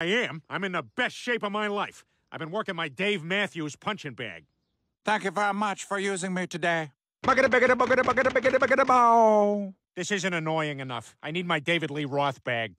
I am. I'm in the best shape of my life. I've been working my Dave Matthews punching bag. Thank you very much for using me today. This isn't annoying enough. I need my David Lee Roth bag.